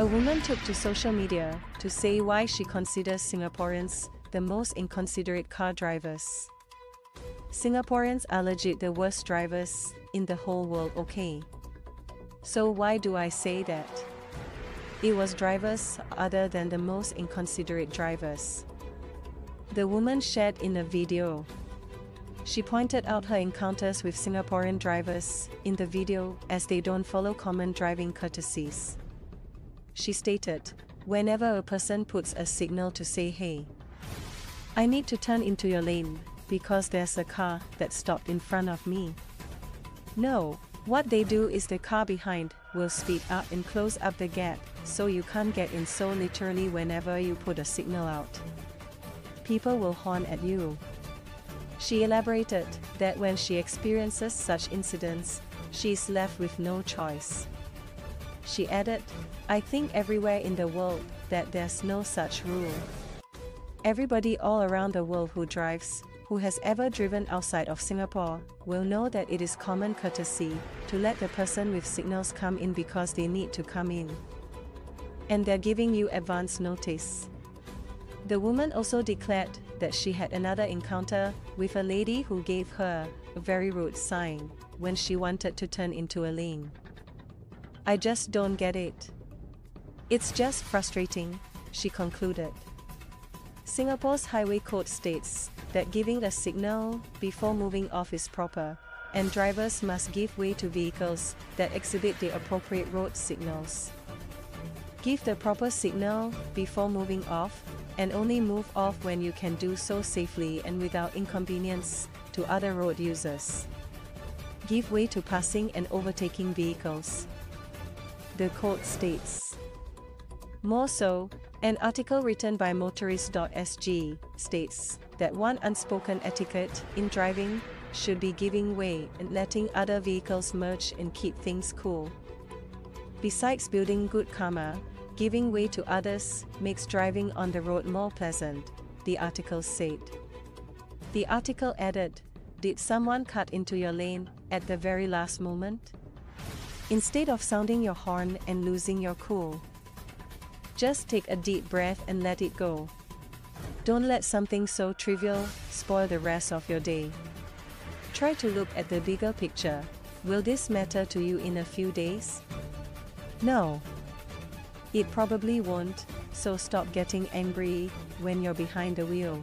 A woman took to social media to say why she considers Singaporeans the most inconsiderate car drivers. Singaporeans are legit the worst drivers in the whole world, okay? So why do I say that? It was drivers other than the most inconsiderate drivers. The woman shared in a video. She pointed out her encounters with Singaporean drivers in the video as they don't follow common driving courtesies. She stated, Whenever a person puts a signal to say hey, I need to turn into your lane, because there's a car that stopped in front of me. No, what they do is the car behind will speed up and close up the gap, so you can't get in so literally whenever you put a signal out. People will horn at you. She elaborated that when she experiences such incidents, she is left with no choice. She added, I think everywhere in the world that there's no such rule. Everybody all around the world who drives, who has ever driven outside of Singapore, will know that it is common courtesy to let the person with signals come in because they need to come in. And they're giving you advance notice. The woman also declared that she had another encounter with a lady who gave her a very rude sign when she wanted to turn into a lane. I just don't get it. It's just frustrating, she concluded. Singapore's highway code states that giving a signal before moving off is proper, and drivers must give way to vehicles that exhibit the appropriate road signals. Give the proper signal before moving off, and only move off when you can do so safely and without inconvenience to other road users. Give way to passing and overtaking vehicles the code states. More so, an article written by motorist.sg states that one unspoken etiquette in driving should be giving way and letting other vehicles merge and keep things cool. Besides building good karma, giving way to others makes driving on the road more pleasant, the article said. The article added, Did someone cut into your lane at the very last moment? Instead of sounding your horn and losing your cool, just take a deep breath and let it go. Don't let something so trivial spoil the rest of your day. Try to look at the bigger picture. Will this matter to you in a few days? No. It probably won't, so stop getting angry when you're behind the wheel.